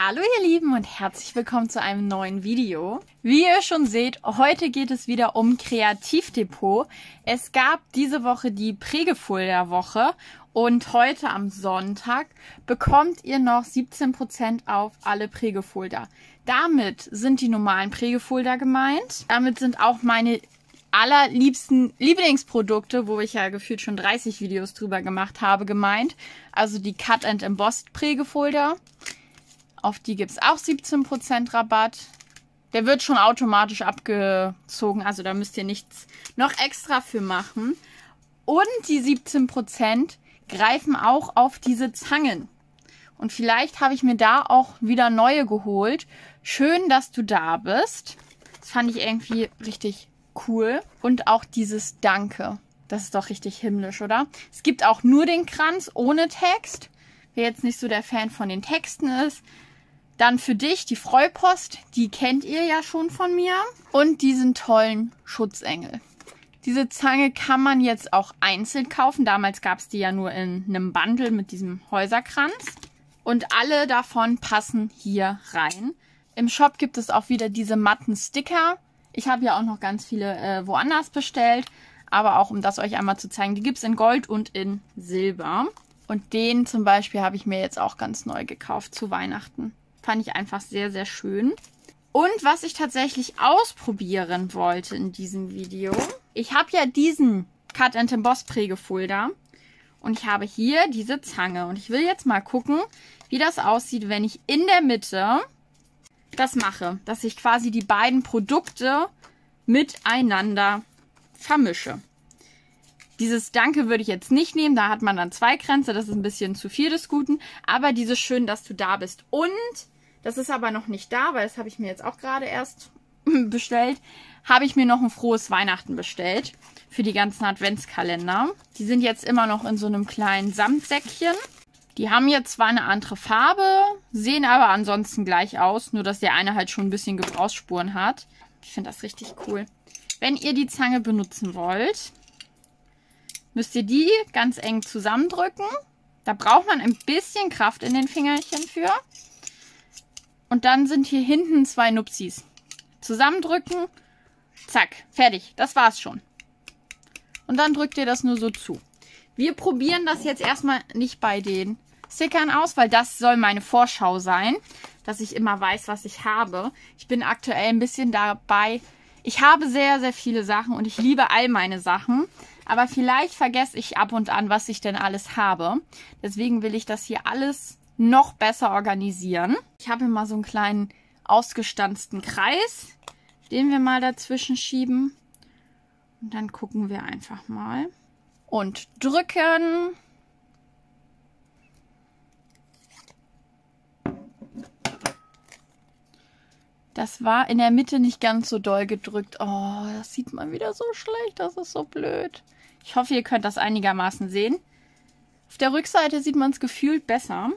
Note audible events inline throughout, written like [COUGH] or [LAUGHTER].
Hallo ihr Lieben und herzlich willkommen zu einem neuen Video. Wie ihr schon seht, heute geht es wieder um Kreativdepot. Es gab diese Woche die Prägefolder-Woche und heute am Sonntag bekommt ihr noch 17% auf alle Prägefolder. Damit sind die normalen Prägefolder gemeint. Damit sind auch meine allerliebsten Lieblingsprodukte, wo ich ja gefühlt schon 30 Videos drüber gemacht habe, gemeint. Also die Cut and Embossed Prägefolder. Auf die gibt es auch 17% Rabatt. Der wird schon automatisch abgezogen, also da müsst ihr nichts noch extra für machen. Und die 17% greifen auch auf diese Zangen. Und vielleicht habe ich mir da auch wieder neue geholt. Schön, dass du da bist. Das fand ich irgendwie richtig cool. Und auch dieses Danke. Das ist doch richtig himmlisch, oder? Es gibt auch nur den Kranz ohne Text. Wer jetzt nicht so der Fan von den Texten ist, dann für dich die Freupost, die kennt ihr ja schon von mir. Und diesen tollen Schutzengel. Diese Zange kann man jetzt auch einzeln kaufen. Damals gab es die ja nur in einem Bundle mit diesem Häuserkranz. Und alle davon passen hier rein. Im Shop gibt es auch wieder diese matten Sticker. Ich habe ja auch noch ganz viele äh, woanders bestellt. Aber auch um das euch einmal zu zeigen, die gibt es in Gold und in Silber. Und den zum Beispiel habe ich mir jetzt auch ganz neu gekauft zu Weihnachten. Fand ich einfach sehr, sehr schön. Und was ich tatsächlich ausprobieren wollte in diesem Video, ich habe ja diesen Cut and Emboss Prägefolder und ich habe hier diese Zange. Und ich will jetzt mal gucken, wie das aussieht, wenn ich in der Mitte das mache. Dass ich quasi die beiden Produkte miteinander vermische. Dieses Danke würde ich jetzt nicht nehmen, da hat man dann zwei Grenze, das ist ein bisschen zu viel des Guten. Aber dieses Schön, dass du da bist. Und das ist aber noch nicht da, weil das habe ich mir jetzt auch gerade erst [LAUGHS] bestellt. Habe ich mir noch ein frohes Weihnachten bestellt für die ganzen Adventskalender. Die sind jetzt immer noch in so einem kleinen Samtsäckchen. Die haben jetzt zwar eine andere Farbe, sehen aber ansonsten gleich aus, nur dass der eine halt schon ein bisschen Gebrauchsspuren hat. Ich finde das richtig cool. Wenn ihr die Zange benutzen wollt, müsst ihr die ganz eng zusammendrücken. Da braucht man ein bisschen Kraft in den Fingerchen für. Und dann sind hier hinten zwei Nupsis. Zusammendrücken. Zack, fertig. Das war's schon. Und dann drückt ihr das nur so zu. Wir probieren das jetzt erstmal nicht bei den Stickern aus, weil das soll meine Vorschau sein, dass ich immer weiß, was ich habe. Ich bin aktuell ein bisschen dabei. Ich habe sehr, sehr viele Sachen und ich liebe all meine Sachen. Aber vielleicht vergesse ich ab und an, was ich denn alles habe. Deswegen will ich das hier alles noch besser organisieren. Ich habe hier mal so einen kleinen ausgestanzten Kreis, den wir mal dazwischen schieben. Und dann gucken wir einfach mal. Und drücken. Das war in der Mitte nicht ganz so doll gedrückt. Oh, das sieht man wieder so schlecht. Das ist so blöd. Ich hoffe, ihr könnt das einigermaßen sehen. Auf der Rückseite sieht man es gefühlt besser.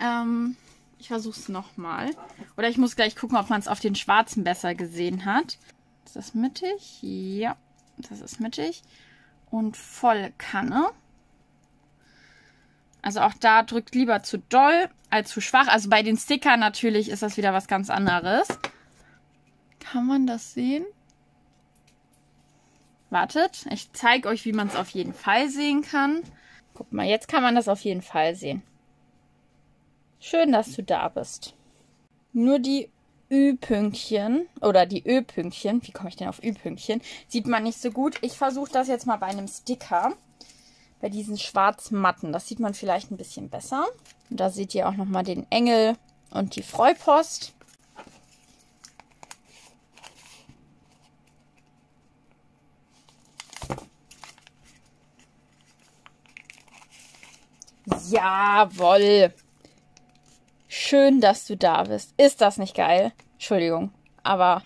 Ähm, ich versuche es nochmal. Oder ich muss gleich gucken, ob man es auf den schwarzen besser gesehen hat. Ist das mittig? Ja, das ist mittig. Und voll Kanne. Also auch da drückt lieber zu doll als zu schwach. Also bei den Stickern natürlich ist das wieder was ganz anderes. Kann man das sehen? Wartet, ich zeige euch, wie man es auf jeden Fall sehen kann. Guck mal, jetzt kann man das auf jeden Fall sehen. Schön, dass du da bist. Nur die Ü-Pünktchen oder die Ö-Pünktchen, wie komme ich denn auf Ü-Pünktchen, sieht man nicht so gut. Ich versuche das jetzt mal bei einem Sticker, bei diesen schwarz-matten. Das sieht man vielleicht ein bisschen besser. Und da seht ihr auch nochmal den Engel und die Freupost. Jawoll. Schön, dass du da bist. Ist das nicht geil? Entschuldigung, aber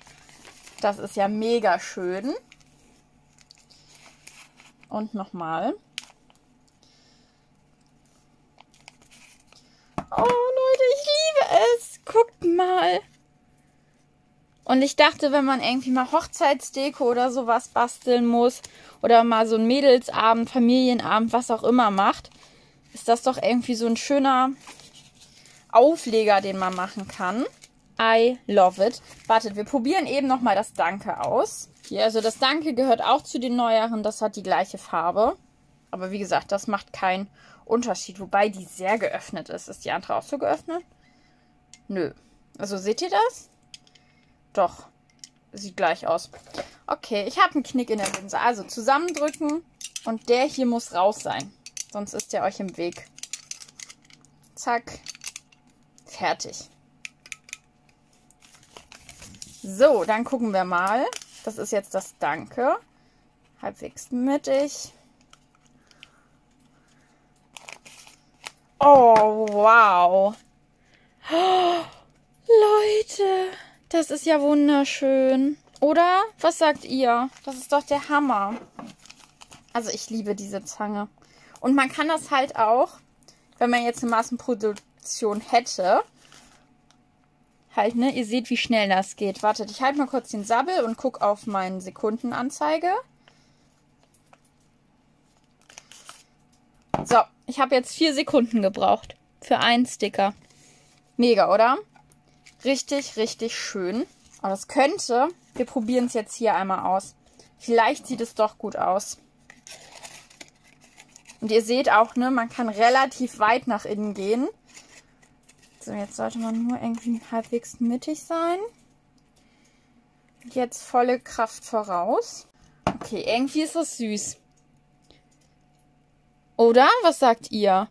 das ist ja mega schön. Und nochmal. Oh Leute, ich liebe es. Guckt mal. Und ich dachte, wenn man irgendwie mal Hochzeitsdeko oder sowas basteln muss oder mal so einen Mädelsabend, Familienabend, was auch immer macht, ist das doch irgendwie so ein schöner Aufleger, den man machen kann. I love it. Wartet, wir probieren eben nochmal das Danke aus. Hier, also das Danke gehört auch zu den neueren. Das hat die gleiche Farbe. Aber wie gesagt, das macht keinen Unterschied. Wobei die sehr geöffnet ist. Ist die andere auch so geöffnet? Nö. Also seht ihr das? Doch. Sieht gleich aus. Okay, ich habe einen Knick in der Linse. Also zusammendrücken und der hier muss raus sein. Sonst ist der euch im Weg. Zack. Fertig. So, dann gucken wir mal. Das ist jetzt das Danke. Halbwegs mittig. Oh, wow. Oh, [GASPS] Leute, das ist ja wunderschön. Oder? Was sagt ihr? Das ist doch der Hammer. Also ich liebe diese Zange. Und man kann das halt auch, wenn man jetzt eine Massenproduktion hätte, halt, ne? Ihr seht, wie schnell das geht. Wartet, ich halte mal kurz den Sabbel und gucke auf meinen Sekundenanzeige. So, ich habe jetzt vier Sekunden gebraucht für einen Sticker. Mega, oder? Richtig, richtig schön. Aber das könnte, wir probieren es jetzt hier einmal aus. Vielleicht sieht es doch gut aus. Und ihr seht auch, ne, man kann relativ weit nach innen gehen. So, jetzt sollte man nur irgendwie halbwegs mittig sein. Jetzt volle Kraft voraus. Okay, irgendwie ist das süß. Oder? Was sagt ihr?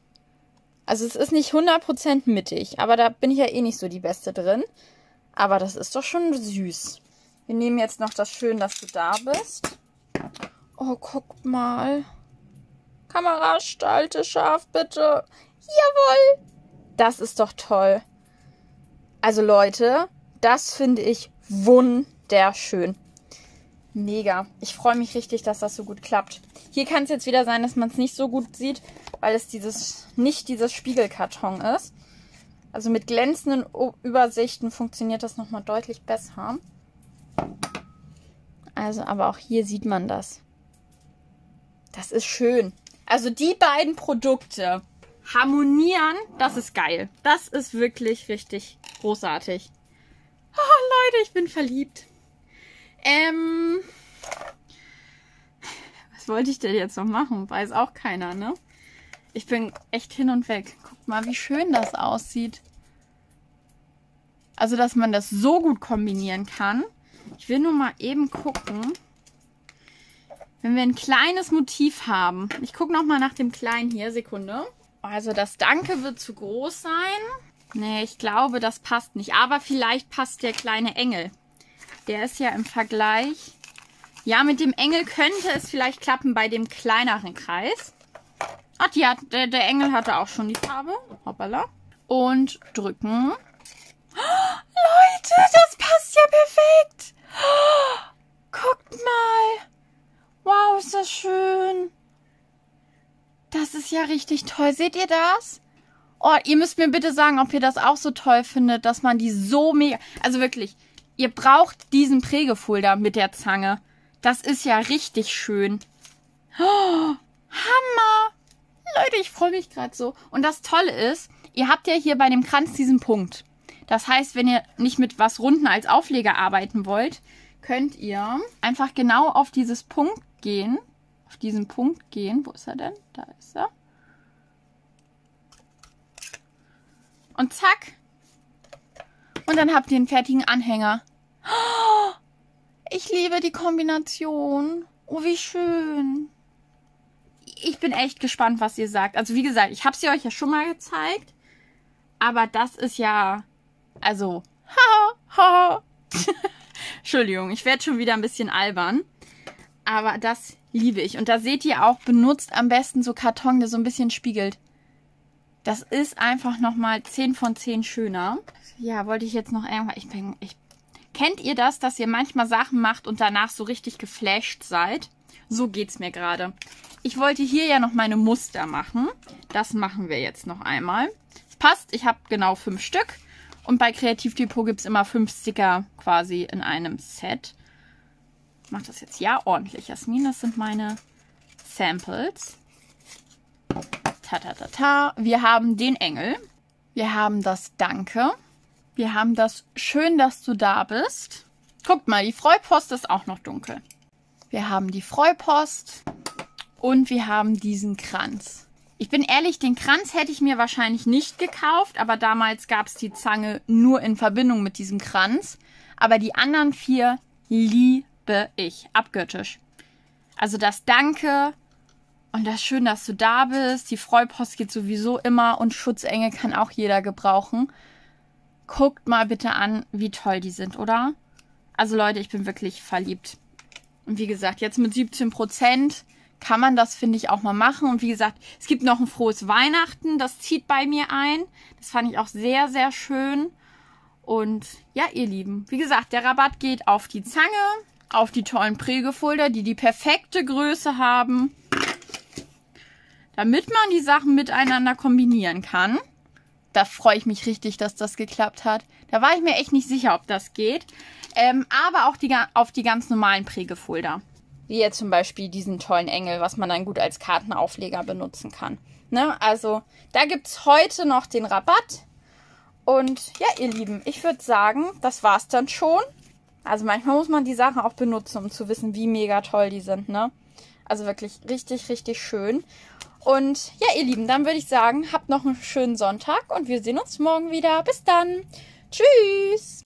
Also es ist nicht 100% mittig, aber da bin ich ja eh nicht so die Beste drin. Aber das ist doch schon süß. Wir nehmen jetzt noch das Schön, dass du da bist. Oh, guck mal. Kamera, stalte scharf, bitte. Jawohl. Das ist doch toll. Also Leute, das finde ich wunderschön. Mega. Ich freue mich richtig, dass das so gut klappt. Hier kann es jetzt wieder sein, dass man es nicht so gut sieht, weil es dieses nicht dieses Spiegelkarton ist. Also mit glänzenden Übersichten funktioniert das nochmal deutlich besser. Also, aber auch hier sieht man das. Das ist schön. Also die beiden Produkte harmonieren, das ist geil. Das ist wirklich richtig großartig. Oh, Leute, ich bin verliebt. Ähm, was wollte ich denn jetzt noch machen? Weiß auch keiner, ne? Ich bin echt hin und weg. Guckt mal, wie schön das aussieht. Also, dass man das so gut kombinieren kann. Ich will nur mal eben gucken. Wenn wir ein kleines Motiv haben. Ich gucke noch mal nach dem kleinen hier. Sekunde. Also, das Danke wird zu groß sein. Nee, ich glaube, das passt nicht. Aber vielleicht passt der kleine Engel. Der ist ja im Vergleich... Ja, mit dem Engel könnte es vielleicht klappen bei dem kleineren Kreis. Ach, die hat, der, der Engel hatte auch schon die Farbe. Hoppala. Und drücken. [GASPS] Leute, das passt ja perfekt. Oh, guckt mal. Wow, ist das schön. Das ist richtig toll. Seht ihr das? Oh, ihr müsst mir bitte sagen, ob ihr das auch so toll findet, dass man die so mega... Also wirklich, Ihr braucht diesen Prägefulder mit der Zange. Das ist ja richtig schön. Oh, Hammer! Leute, ich freue mich gerade so. Und das Tolle ist, ihr habt ja hier bei dem Kranz diesen Punkt. Das heißt, wenn ihr nicht mit was Runden als Aufleger arbeiten wollt, könnt ihr einfach genau auf dieses Punkt gehen. Auf diesen Punkt gehen. Wo ist er denn? Da ist er. Und zack, und dann habt ihr einen fertigen Anhänger. Ich liebe die Kombination. Oh, wie schön. Ich bin echt gespannt, was ihr sagt. Also wie gesagt, ich habe sie euch ja schon mal gezeigt. Aber das ist ja... Also... [LAUGHS] Entschuldigung, ich werde schon wieder ein bisschen albern. Aber das liebe ich. Und da seht ihr auch, benutzt am besten so Karton, der so ein bisschen spiegelt. Das ist einfach nochmal 10 von 10 schöner. Ja, wollte ich jetzt noch irgendwas. Ich bin. Ich, kennt ihr das, dass ihr manchmal Sachen macht und danach so richtig geflasht seid? So geht's mir gerade. Ich wollte hier ja noch meine Muster machen. Das machen wir jetzt noch einmal. Es passt, ich habe genau fünf Stück. Und bei Kreativdepot gibt es immer fünf Sticker quasi in einem Set. Ich mache das jetzt ja ordentlich, Jasmin. Das sind meine Samples. Ta, ta, ta, ta. Wir haben den Engel. Wir haben das Danke. Wir haben das Schön, dass du da bist. Guckt mal, die Freupost ist auch noch dunkel. Wir haben die Freupost und wir haben diesen Kranz. Ich bin ehrlich, den Kranz hätte ich mir wahrscheinlich nicht gekauft, aber damals gab es die Zange nur in Verbindung mit diesem Kranz. Aber die anderen vier liebe ich, abgöttisch. Also das Danke und das Schön, dass du da bist. Die Freupost geht sowieso immer und Schutzengel kann auch jeder gebrauchen. Guckt mal bitte an, wie toll die sind, oder? Also Leute, ich bin wirklich verliebt. Und wie gesagt, jetzt mit 17 Prozent kann man das, finde ich, auch mal machen. Und wie gesagt, es gibt noch ein frohes Weihnachten. Das zieht bei mir ein. Das fand ich auch sehr, sehr schön. Und ja, ihr Lieben, wie gesagt, der Rabatt geht auf die Zange, auf die tollen Prägefolder, die die perfekte Größe haben, damit man die Sachen miteinander kombinieren kann. Da freue ich mich richtig, dass das geklappt hat. Da war ich mir echt nicht sicher, ob das geht. Ähm, aber auch die, auf die ganz normalen Prägefolder. Wie jetzt zum Beispiel diesen tollen Engel, was man dann gut als Kartenaufleger benutzen kann. Ne? Also da gibt es heute noch den Rabatt. Und ja, ihr Lieben, ich würde sagen, das war's dann schon. Also manchmal muss man die Sachen auch benutzen, um zu wissen, wie mega toll die sind, ne? Also wirklich richtig, richtig schön. Und ja, ihr Lieben, dann würde ich sagen, habt noch einen schönen Sonntag und wir sehen uns morgen wieder. Bis dann. Tschüss.